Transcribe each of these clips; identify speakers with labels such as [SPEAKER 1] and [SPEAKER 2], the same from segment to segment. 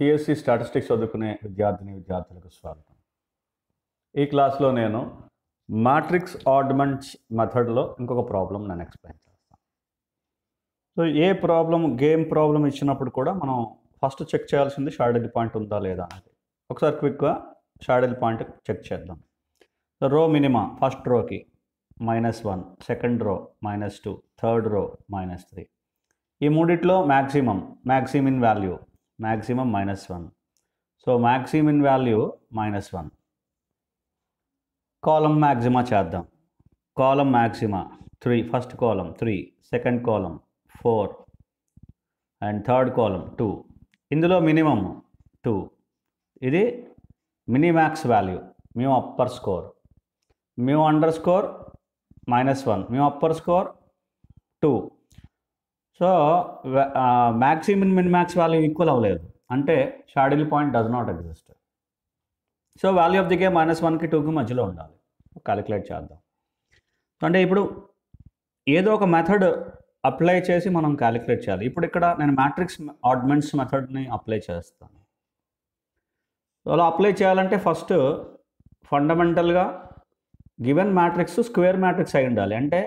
[SPEAKER 1] PSC statistics చదువుకునే విద్యార్థిని విద్యార్థులకు స్వాగతం. ఈ క్లాస్లో నేను మాట్రిక్స్ ఆర్డమెంట్స్ మెథడ్లో ఇంకొక ప్రాబ్లం నేను ఎక్స్ప్లెయిన్ చేస్తాను. So a problem game problem ఇచ్చినప్పుడు కూడా మనం ఫస్ట్ చెక్ చేయాల్సింది షాడెల్ పాయింట్ ఉందా లేదా అనేది. ఒకసారి క్విక్గా షాడెల్ పాయింట్ చెక్ చేద్దాం. Row minima first రోకి minus one second row minus two third row minus three. ఈ మూడిట్లో maximum maximin value maximum minus one. So maximin value minus one. Column maxima చేద్దాం. Column maxima three first column three second column four and third column two. ఇందులో minimum two. ఇది minimax value మేము upper score. మేము under score minus one మేము upper score two. So maximum min max value equal అవ్వలేదు. అంటే saddle point does not exist so value of the game minus వన్కి టూకి మధ్యలో ఉండాలి. క్యాలిక్యులేట్ చేద్దాం. అంటే ఇప్పుడు ఏదో ఒక మెథడ్ అప్లై చేసి మనం క్యాలిక్యులేట్ చేయాలి. ఇప్పుడు ఇక్కడ నేను మ్యాట్రిక్స్ ఆర్డ్మెంట్స్ మెథడ్ని అప్లై చేస్తాను. అలా అప్లై చేయాలంటే ఫస్ట్ ఫండమెంటల్గా గివెన్ మ్యాట్రిక్స్ స్క్వేర్ మ్యాట్రిక్స్ అయి ఉండాలి. అంటే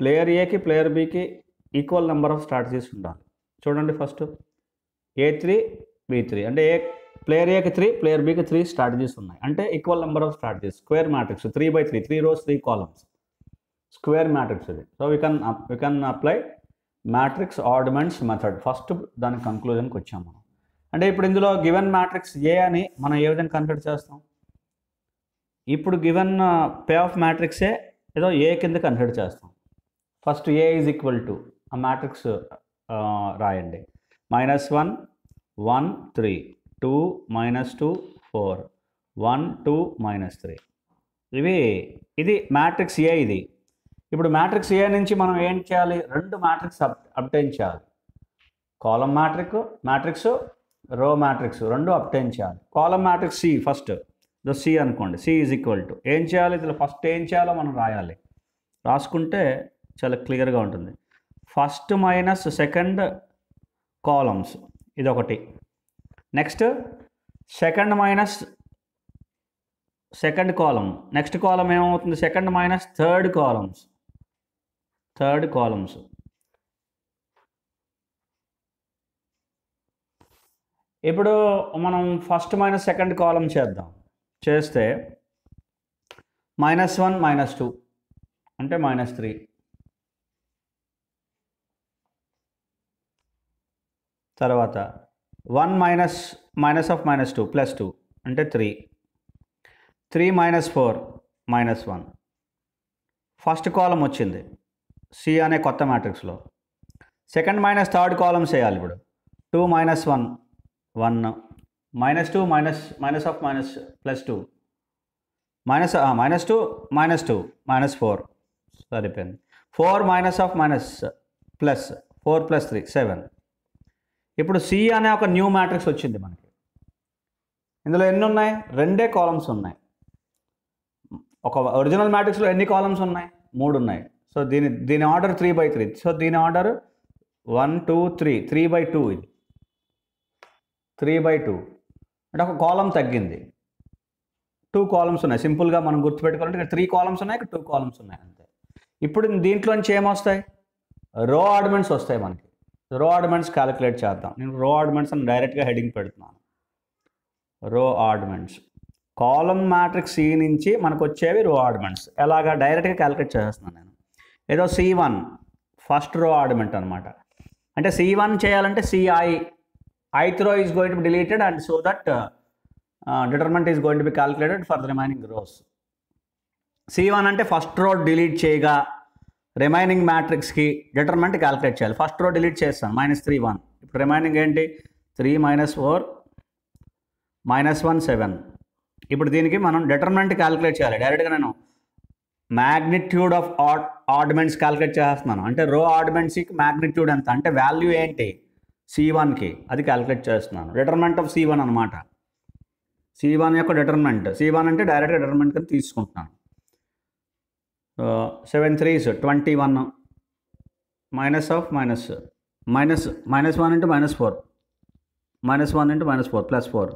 [SPEAKER 1] ప్లేయర్ ఏకి ప్లేయర్ బీకి ఈక్వల్ నెంబర్ ఆఫ్ స్ట్రాటజీస్ ఉండాలి. చూడండి first A three B three అంటే ఏ ప్లేయర్ ఏకి త్రీ ప్లేయర్ బికి త్రీ స్ట్రాటజీస్ ఉన్నాయి. అంటే equal number of strategies square matrix three by three three rows three columns square matrix ఇది. So we can we can apply matrix oddments method first దాని కంక్లూజన్కి వచ్చాము మనం. అంటే ఇప్పుడు ఇందులో గివెన్ మ్యాట్రిక్స్ ఏ అని మనం ఏ విధంగా కన్సిడర్ చేస్తాం? ఇప్పుడు గివెన్ పే ఆఫ్ మ్యాట్రిక్సే ఏదో ఏ కింద కన్సిడర్ చేస్తాం. First A is equal to ఆ మ్యాట్రిక్స్ రాయండి. Minus one one three two minus two four one two minus three. ఇవి ఇది మ్యాట్రిక్స్ ఏ ఇది? ఇప్పుడు మ్యాట్రిక్స్ ఏ నుంచి మనం ఏం చేయాలి? రెండు మ్యాట్రిక్స్ అప్ అప్టైన్ చేయాలి. Column matrix matrix row matrix రెండు అప్టైన్ చేయాలి. Column matrix C first. దో సి అనుకోండి. C is equal to. ఏం చేయాలి? ఇందులో ఫస్ట్ ఏం చేయాలో మనం రాయాలి. రాసుకుంటే చాలా క్లియర్గా ఉంటుంది. First minus second columns. ఇదొకటి. Next second minus second column next column ఏమవుతుంది? Second minus third columns. Third columns. ఇప్పుడు మనం ఫస్ట్ మైనస్ సెకండ్ కాలం చేద్దాం. చేస్తే మైనస్ వన్ మైనస్ టూ. అంటే మైనస్ త్రీ. తర్వాత one minus minus of minus two plus two అంటే three. Three minus four minus one. First column వచ్చింది. C అనే కొత్త మ్యాట్రిక్స్లో. సెకండ్ మైనస్ థర్డ్ కాలమ్స్ వేయాలి ఇప్పుడు. Two minus one one. Minus two minus minus of minus plus two. Minus minus two minus two minus four. సరిపోయింది. Four minus of minus plus four plus three seven. ఇప్పుడు C అనే ఒక new matrix వచ్చింది మనకి. ఇందులో ఎన్ని ఉన్నాయి? రెండే కాలమ్స్ ఉన్నాయి. ఒక ఒరిజినల్ మ్యాట్రిక్స్లో ఎన్ని కాలమ్స్ ఉన్నాయి? మూడు ఉన్నాయి. సో దీని దీని order three by three so దీని order one two three three by two ఇది. త్రీ బై టూ అంటే ఒక కాలం తగ్గింది. టూ కాలమ్స్ ఉన్నాయి. సింపుల్గా మనం గుర్తుపెట్టుకోవాలంటే ఇక్కడ త్రీ కాలమ్స్ ఉన్నాయి ఇక్కడ టూ కాలమ్స్ ఉన్నాయి అంతే. ఇప్పుడు దీంట్లోంచి ఏమొస్తాయి? రో ఆర్డమెంట్స్ వస్తాయి మనకి. రో ఆర్డమెంట్స్ క్యాలిక్యులేట్ చేద్దాం. నేను రో ఆర్డమెంట్స్ అని డైరెక్ట్గా హెడింగ్ పెడుతున్నాను. రో ఆర్డమెంట్స్ కాలం మ్యాట్రిక్స్ సి నుంచి మనకు వచ్చేవి రో ఆర్డమెంట్స్ ఎలాగా? డైరెక్ట్గా క్యాలిక్యులేట్ చేస్తున్నాను నేను. ఏదో సి వన్ ఫస్ట్ రో ఆర్డమెంట్ అనమాట అంటే సి వన్ చేయాలంటే C I ith row is going to be deleted and so that determinant is going to be calculated for the remaining rows C one అంటే first row delete చేయగా remaining మ్యాట్రిక్స్కి determinant calculate చేయాలి. First row delete చేస్తాను. Minus three one ఇప్పుడు remaining ఏంటి? Three minus four minus one seven ఇప్పుడు దీనికి మనం డిటర్మెంట్ క్యాలిక్యులేట్ చేయాలి. డైరెక్ట్గా నేను magnitude of odd oddments calculate చేస్తున్నాను. అంటే రో ఆర్డిమెంట్స్కి మ్యాగ్నిట్యూడ్ ఎంత? అంటే వాల్యూ ఏంటి? సి వన్కి అది క్యాలిక్యులేట్ చేస్తున్నాను. డిటర్మెంట్ ఆఫ్ సి వన్ అనమాట సి వన్ యొక్క డిటర్మెంట్ సి వన్ అంటే డైరెక్ట్గా డిటర్మెంట్ కింద తీసుకుంటున్నాను. Seven threes twenty one minus of minus minus minus one into minus four minus one into minus four plus four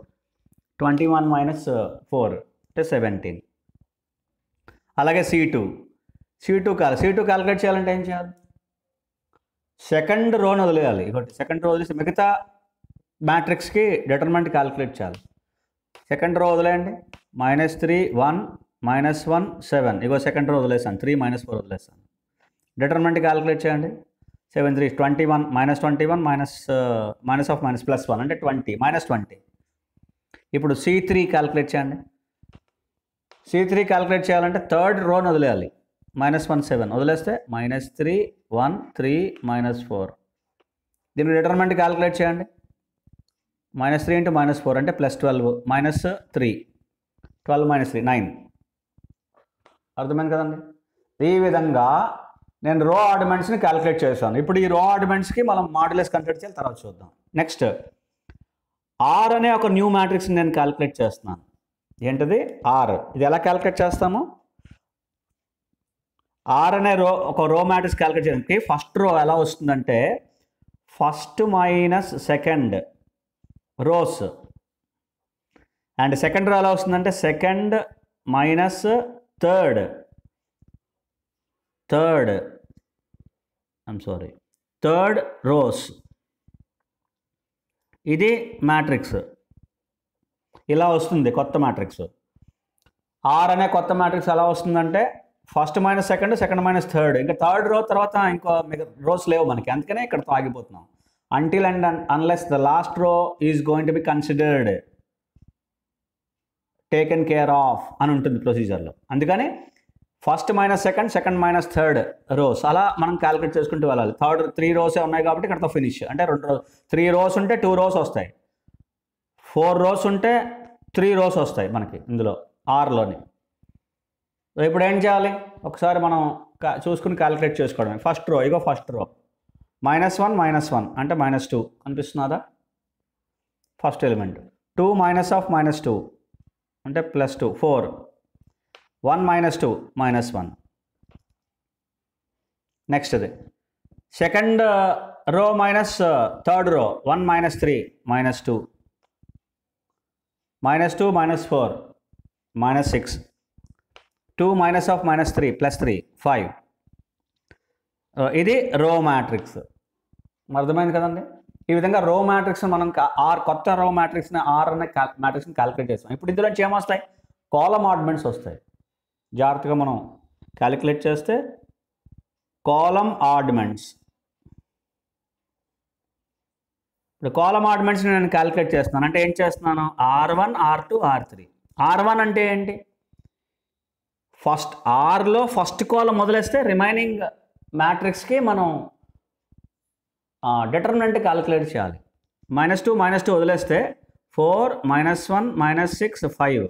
[SPEAKER 1] twenty one minus four అంటే seventeen అలాగే C two C two call C two calculate చేయాలంటే ఏం చేయాలి? Second రోని వదిలేయాలి. ఒకటి second row వదిలేసి మిగతా మ్యాట్రిక్స్కి determinant calculate చేయాలి. సెకండ్ రో వదిలేయండి. Minus three one minus one seven ఇగో సెకండ్ రో వదిలేసాను. త్రీ మైనస్ ఫోర్ వదిలేసాను. డిటర్మెంట్ క్యాలిక్యులేట్ చేయండి. Seven three twenty one minus twenty one minus minus of minus plus one అంటే twenty minus twenty ఇప్పుడు C three calculate చేయండి. C three calculate చేయాలంటే third రోని వదిలేయాలి. Minus one seven వదిలేస్తే minus three one three minus four దీనికి determinant calculate చేయండి. Minus three into minus four అంటే plus twelve minus three twelve minus three nine అర్థమైంది కదండి? ఈ విధంగా నేను రో ఆర్డిమెంట్స్ని క్యాలిక్యులేట్ చేశాను. ఇప్పుడు ఈ రో ఆర్డిమెంట్స్కి మనం మాడ్యులస్ కన్వర్ట్ చేయాలి తర్వాత చూద్దాం. నెక్స్ట్ ఆర్ అనే ఒక న్యూ మ్యాట్రిక్స్ని నేను క్యాలిక్యులేట్ చేస్తున్నాను. ఏంటిది? ఆర్ ఇది ఎలా క్యాలిక్యులేట్ చేస్తాము? ఆర్ అనే రో ఒక రో మ్యాట్రిక్స్ క్యాలిక్యులేట్ చేయడానికి ఫస్ట్ రో ఎలా వస్తుందంటే first minus second rows and second row ఎలా వస్తుందంటే second minus third third I'm sorry third rows ఇది మ్యాట్రిక్స్ ఇలా వస్తుంది కొత్త మ్యాట్రిక్స్ ఆర్ అనే కొత్త మ్యాట్రిక్స్ ఎలా వస్తుందంటే first minus second second minus third ఇంకా థర్డ్ రో తర్వాత ఇంకో రోస్ లేవు మనకి. అందుకనే ఇక్కడ ఆగిపోతున్నాం. Until and unless the last row is going to be considered taken care of అని ఉంటుంది ప్రొసీజర్లో అందుకని first minus second second minus third rows అలా మనం క్యాలిక్యులేట్ చేసుకుంటూ వెళ్ళాలి. థర్డ్ త్రీ రోసే ఉన్నాయి కాబట్టి ఇక్కడతో ఫినిష్ అంటే రెండు రోజు త్రీ రోస్ ఉంటే టూ రోస్ వస్తాయి. ఫోర్ రోస్ ఉంటే త్రీ రోస్ వస్తాయి మనకి ఇందులో ఆర్లోని ఇప్పుడు ఏం చేయాలి? ఒకసారి మనం కా- చూసుకుని క్యాలిక్యులేట్ చేసుకోవడమే. ఫస్ట్ రో ఇగో first row minus one minus one అంటే minus two అనిపిస్తున్నదా first element two minus of minus two అంటే plus two four one minus two minus one next ఇది. Second row minus third row one minus three minus two minus two minus four minus six two minus of minus three plus three five ఇది row matrix అర్థమైంది కదండి? ఈ విధంగా రో matrix మనం R కొత్త row మ్యాట్రిక్స్ని ఆర్ అనే మ్యాట్రిక్స్ని క్యాలిక్యులేట్ చేస్తాం. ఇప్పుడు ఇందులో నుంచి ఏమొస్తాయి? కాలం ఆర్డ్మెంట్స్ వస్తాయి. జాగ్రత్తగా మనం క్యాలిక్యులేట్ చేస్తే కాలం ఆర్డ్మెంట్స్ ఇప్పుడు కాలం ఆర్డిమెంట్స్ని నేను క్యాలిక్యులేట్ చేస్తున్నాను. అంటే ఏం చేస్తున్నాను? R one R two R three R one అంటే ఏంటి? ఫస్ట్ ఆర్లో ఫస్ట్ కాలం మొదలేస్తే రిమైనింగ్ మ్యాట్రిక్స్కి మనం డిటర్మినెంట్ క్యాలిక్యులేట్ చేయాలి. మైనస్ టూ మైనస్ టూ వదిలేస్తే four minus one minus six five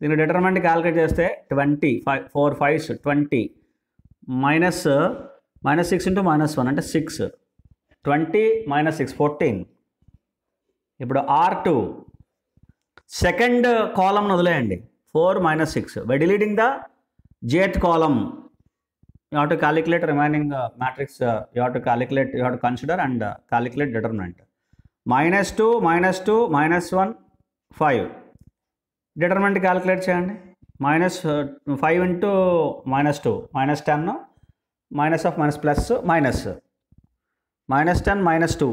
[SPEAKER 1] దీని డిటర్మినెంట్ క్యాలిక్యులేట్ చేస్తే twenty five four fives twenty minus minus six into minus one అంటే six twenty minus six fourteen ఇప్పుడు R two second కాలమ్ను వదిలేయండి. Four minus six by deleting the jth column you have to calculate remaining uh, matrix uh, you have to calculate you have to consider and uh, calculate determinant minus 2 minus 2 minus 1 5 determinant calculate చేయండి minus five into minus two minus ten minus of minus plus minus minus ten minus two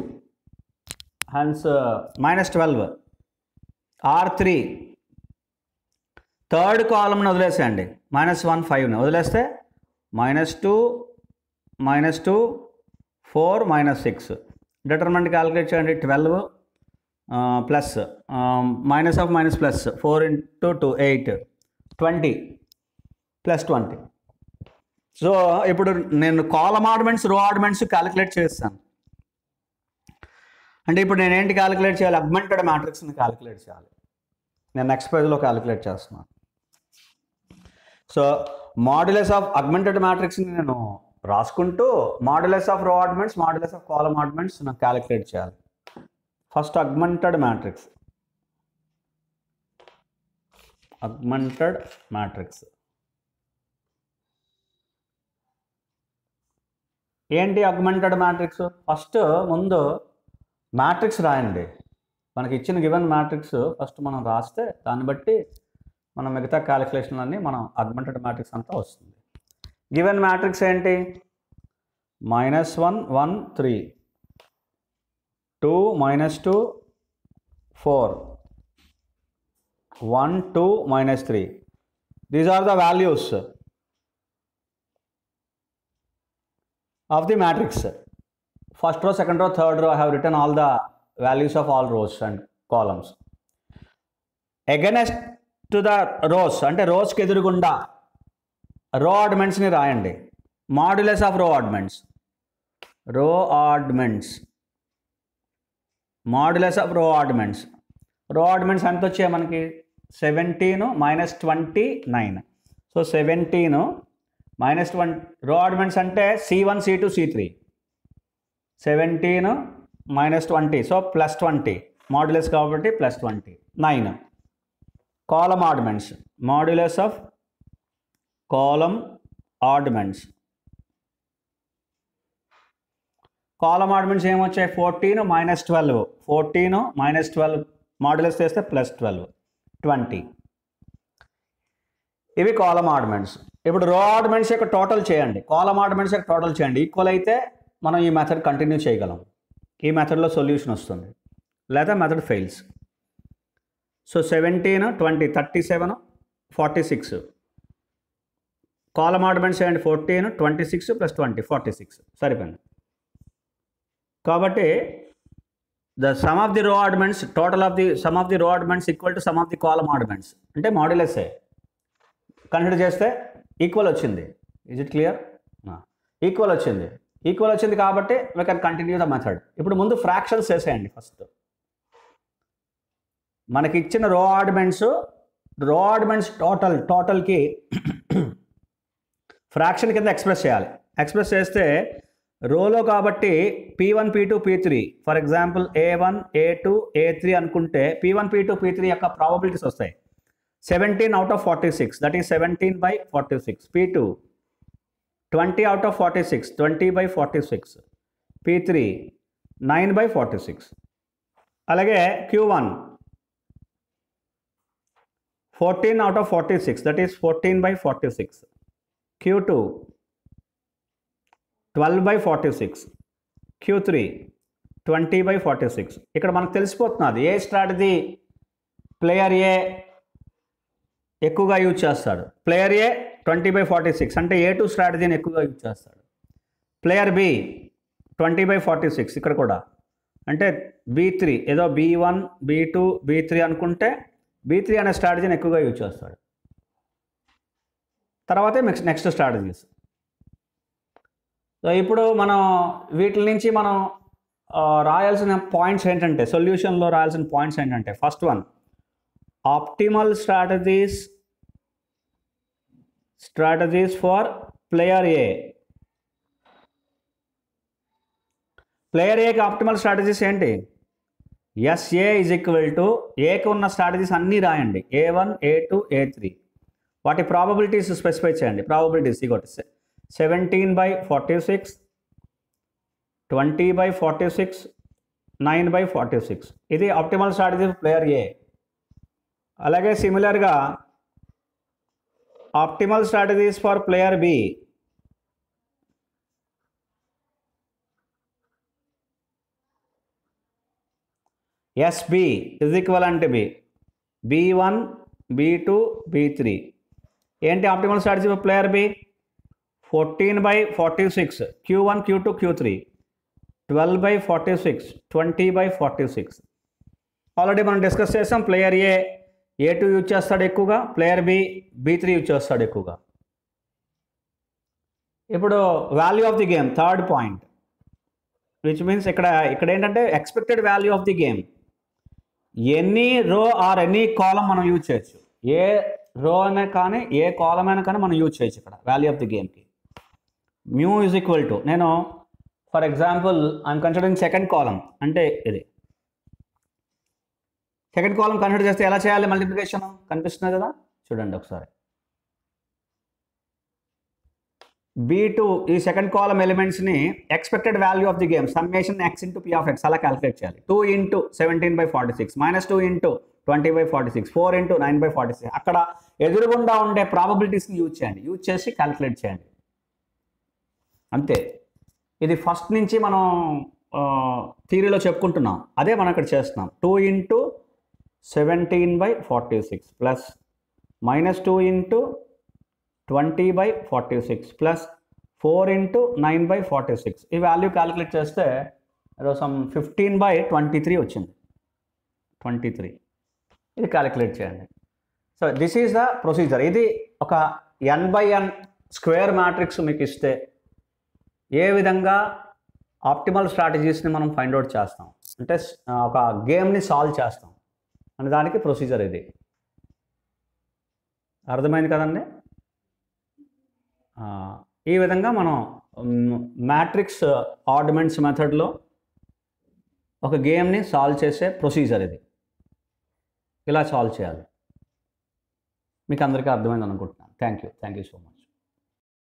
[SPEAKER 1] hence minus twelve R three third కాలమ్ని వదిలేసేయండి minus one ఫైవ్ని వదిలేస్తే minus two minus two four minus six determinant calculate చేయండి twelve plus minus of minus plus four into two eight twenty plus twenty so ఇప్పుడు నేను కాలం ఆర్డిమెంట్స్ row ఆర్డిమెంట్స్ calculate చేస్తాను. అంటే ఇప్పుడు నేను ఏంటి క్యాలిక్యులేట్ చేయాలి? అగ్మెంటెడ్ మ్యాట్రిక్స్ని క్యాలిక్యులేట్ చేయాలి. నేను నెక్స్ట్ పేజ్లో క్యాలిక్యులేట్ చేస్తున్నాను. సో మాడ్యులస్ ఆఫ్ అగ్మెంటెడ్ మ్యాట్రిక్స్ని నేను రాసుకుంటూ modulus of row oddments modulus of column oddments నాకు క్యాలిక్యులేట్ చేయాలి. First augmented matrix augmented matrix ఏంటి అగ్మెంటెడ్ మ్యాట్రిక్స్ ఫస్ట్ ముందు మ్యాట్రిక్స్ రాయండి. మనకి ఇచ్చిన గివెన్ మ్యాట్రిక్స్ ఫస్ట్ మనం రాస్తే దాన్ని బట్టి మన మిగతా క్యాలిక్యులేషన్ అన్నీ మనం అగ్మెంటెడ్ మ్యాట్రిక్స్ అంతా వస్తుంది. గివెన్ మ్యాట్రిక్స్ ఏంటి? Minus one one three. Two minus two four. One two minus three. These are the values of the matrix first row second row third row I have return all the values of all rows and columns against to the rows అంటే రోస్కి ఎదురుగుండా రో ఆర్డమెంట్స్ని రాయండి. Modulus of రో oddments. Row ఆర్డమెంట్స్. Modulus of రో oddments. Row ఆర్డమెంట్స్ ఎంత వచ్చాయి మనకి? Seventeen minus twenty nine. So seventeen minus twenty row oddments అంటే C one C two C three. Seventeen minus twenty so plus twenty. Modulus కాబట్టి plus twenty nine. Column oddments modulus of column oddments column oddments ఏమొచ్చాయి? Fourteen minus twelve. Fourteen minus twelve. Modulus చేస్తే plus twelve. Twenty. ఇవి column ఆర్డమెంట్స్ ఇప్పుడు రో ఆర్డమెంట్స్ యొక్క total చేయండి. కాలం ఆర్డమెంట్స్ యొక్క total చేయండి. Equal అయితే మనం ఈ మెథడ్ కంటిన్యూ చేయగలం. ఈ మెథడ్లో సొల్యూషన్ వస్తుంది. లేదా method fails. So seventeen twenty thirty seven forty six column oddments చేయండి fourteen twenty six plus twenty forty six సరిపోయింది. కాబట్టి the sum of the row oddments total of the sum of the row oddments equal to sum of the column oddments అంటే మాడ్యులసే consider చేస్తే equal వచ్చింది. Is it clear equal వచ్చింది. Equal వచ్చింది కాబట్టి we can continue the method ఇప్పుడు ముందు fractions చేసేయండి ఫస్ట్ మనకి ఇచ్చిన row oddments row oddments total టోటల్కి fraction కింద ఎక్స్ప్రెస్ చేయాలి. ఎక్స్ప్రెస్ చేస్తే రోలో కాబట్టి P one P two P three for example A one A two A three అనుకుంటే P one P two P three యొక్క ప్రాబబిలిటీస్ వస్తాయి. Seventeen out of forty six that is seventeen by forty six P two twenty out of forty six twenty by forty six P three nine by forty six అలాగే Q one fourteen out of forty six that is fourteen by forty six Q two twelve by forty six Q three twenty by forty six ఇక్కడ మనకు తెలిసిపోతున్నది ఏ strategy player ఏ ఎక్కువగా use చేస్తాడు? Player A twenty by forty six అంటే A two స్ట్రాటజీని ఎక్కువగా use చేస్తాడు? Player B twenty by forty six ఇక్కడ కూడా. అంటే బీ త్రీ ఏదో B one B two B three అనుకుంటే బీ త్రీ అనే స్ట్రాటజీని ఎక్కువగా యూజ్ చేస్తాడు. తర్వాతే నెక్స్ట్ నెక్స్ట్ స్ట్రాటజీస్ సో ఇప్పుడు మనం వీటి నుంచి మనం రాయాల్సిన పాయింట్స్ ఏంటంటే సొల్యూషన్లో రాయాల్సిన పాయింట్స్ ఏంటంటే first one optimal strategies strategies for player A player ఏకి ఆప్టిమల్ స్ట్రాటజీస్ ఏంటి? ఎస్ఏ ఈజ్ ఈక్వల్ టు ఏకి ఉన్న స్ట్రాటజీస్ అన్నీ రాయండి. A one A two A three వాటి ప్రాబబిలిటీస్ స్పెసిఫై చేయండి. Probabilities ఇగోటి seventeen by forty six twenty by forty six nine by forty six ఇది optimal strategy player A అలాగే సిమిలర్గా optimal strategies for player B SB is equal అంటే B. B one B two B three. ఏంటి optimal strategy player B fourteen by forty six Q one Q two Q three. Twelve by forty six twenty by forty six. Already మనం discuss చేసాం player A A two use చేస్తాడు ఎక్కువగా player B B three use చేస్తాడు ఎక్కువగా. ఇప్పుడు value of the game third point which means ఇక్కడ ఇక్కడ ఏంటంటే expected value of the game any row or any column మనం యూజ్ చేయొచ్చు. ఏ రో అనే కానీ ఏ కాలం అయినా కానీ మనం యూజ్ చేయొచ్చు ఇక్కడ వాల్యూ ఆఫ్ ది గేమ్కి మ్యూ ఈజ్ ఈక్వల్ టు నేను for example I'm considering second column అంటే ఇది. సెకండ్ కాలం కన్సిడర్ చేస్తే ఎలా చేయాలి మల్టిప్లికేషన్ కనిపిస్తుంది కదా? చూడండి ఒకసారి. బీ టూ ఈ second column ఎలిమెంట్స్ని expected value of the game summation X into P of X అలా క్యాలిక్యులేట్ చేయాలి. Two into seventeen by forty six minus two into twenty by forty six four into nine by forty six అక్కడ ఎదురుగుండా ఉండే ప్రాబబిలిటీస్ని use చేయండి. Use చేసి calculate చేయండి. అంతే. ఇది ఫస్ట్ నుంచి మనం థీరీలో చెప్పుకుంటున్నాం. అదే మనం ఇక్కడ చేస్తున్నాం. Two into seventeen by forty six plus minus two into twenty by forty six plus four into nine by forty six. ఈ వాల్యూ క్యాలిక్యులేట్ చేస్తే sum fifteen by twenty three వచ్చింది. Twenty three. ఇది క్యాలిక్యులేట్ చేయండి. So this is the procedure. ఇది ఒక N by N square matrix మీకు ఇస్తే ఏ విధంగా ఆప్టిమల్ స్ట్రాటజీస్ని మనం ఫైండ్ అవుట్ చేస్తాం? అంటే ఒక గేమ్ని సాల్వ్ చేస్తాం. అనే దానికి ప్రొసీజర్ ఇది. అర్థమైంది కదండి? ఈ విధంగా మనం మ్యాట్రిక్స్ ఆర్డమెంట్స్ మెథడ్లో ఒక గేమ్ని సాల్వ్ చేసే ప్రొసీజర్ ఇది. ఇలా సాల్వ్ చేయాలి. మీకు అందరికీ అర్థమైంది అనుకుంటున్నాను thank you thank you so much